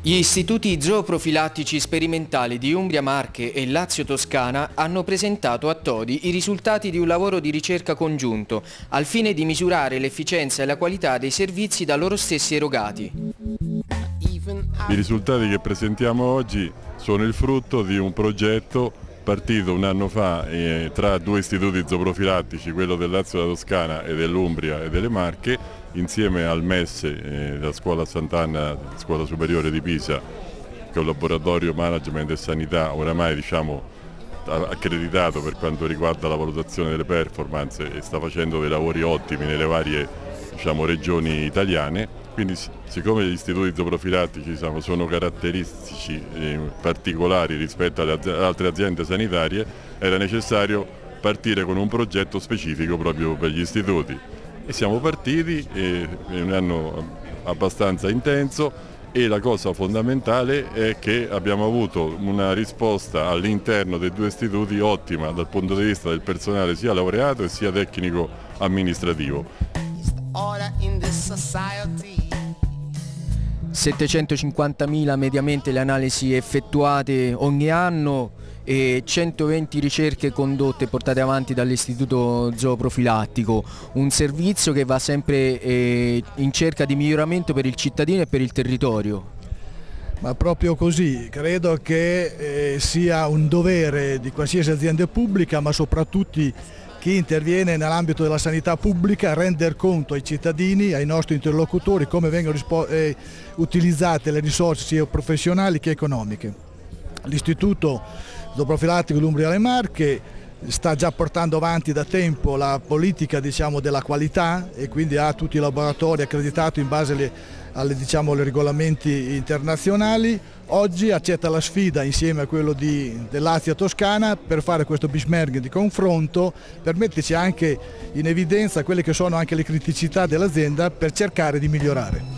Gli istituti zooprofilattici sperimentali di Umbria Marche e Lazio Toscana hanno presentato a Todi i risultati di un lavoro di ricerca congiunto al fine di misurare l'efficienza e la qualità dei servizi da loro stessi erogati. I risultati che presentiamo oggi sono il frutto di un progetto partito un anno fa eh, tra due istituti zooprofilattici, quello del Lazio della Toscana e dell'Umbria e delle Marche, insieme al MES eh, della Scuola Sant'Anna, Scuola Superiore di Pisa, che è un laboratorio management e sanità oramai diciamo, accreditato per quanto riguarda la valutazione delle performance e sta facendo dei lavori ottimi nelle varie diciamo, regioni italiane quindi siccome gli istituti zooprofilattici sono caratteristici eh, particolari rispetto alle altre aziende sanitarie, era necessario partire con un progetto specifico proprio per gli istituti. E siamo partiti, è un anno abbastanza intenso e la cosa fondamentale è che abbiamo avuto una risposta all'interno dei due istituti ottima dal punto di vista del personale sia laureato e sia tecnico amministrativo. 750.000 mediamente le analisi effettuate ogni anno e 120 ricerche condotte e portate avanti dall'Istituto Zooprofilattico, un servizio che va sempre eh, in cerca di miglioramento per il cittadino e per il territorio. Ma proprio così, credo che eh, sia un dovere di qualsiasi azienda pubblica, ma soprattutto chi interviene nell'ambito della sanità pubblica render conto ai cittadini, ai nostri interlocutori come vengono eh, utilizzate le risorse sia professionali che economiche. L'Istituto Zooprofilattico L'Umbria alle Marche sta già portando avanti da tempo la politica diciamo, della qualità e quindi ha tutti i laboratori accreditati in base alle, alle diciamo, regolamenti internazionali. Oggi accetta la sfida insieme a quello di, dell'Azia Toscana per fare questo bismerg di confronto, per metterci anche in evidenza quelle che sono anche le criticità dell'azienda per cercare di migliorare.